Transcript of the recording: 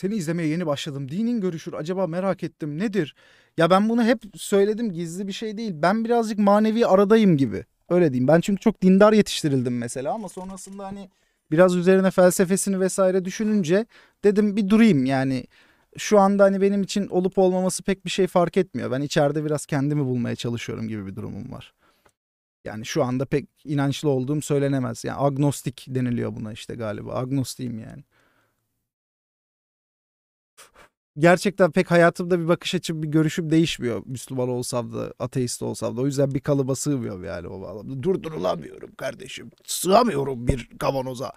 Seni izlemeye yeni başladım. Dinin görüşür. Acaba merak ettim. Nedir? Ya ben bunu hep söyledim. Gizli bir şey değil. Ben birazcık manevi aradayım gibi. Öyle diyeyim. Ben çünkü çok dindar yetiştirildim mesela ama sonrasında hani biraz üzerine felsefesini vesaire düşününce dedim bir durayım yani. Şu anda hani benim için olup olmaması pek bir şey fark etmiyor. Ben içeride biraz kendimi bulmaya çalışıyorum gibi bir durumum var. Yani şu anda pek inançlı olduğum söylenemez. Yani agnostik deniliyor buna işte galiba. Agnostiyim yani. Gerçekten pek hayatımda bir bakış açım, bir görüşüm değişmiyor. Müslüman olsam da, ateist olsam da. O yüzden bir kalıba sığmıyorum yani o bağlamda. Durdurulamıyorum kardeşim. Sığamıyorum bir kavanoza.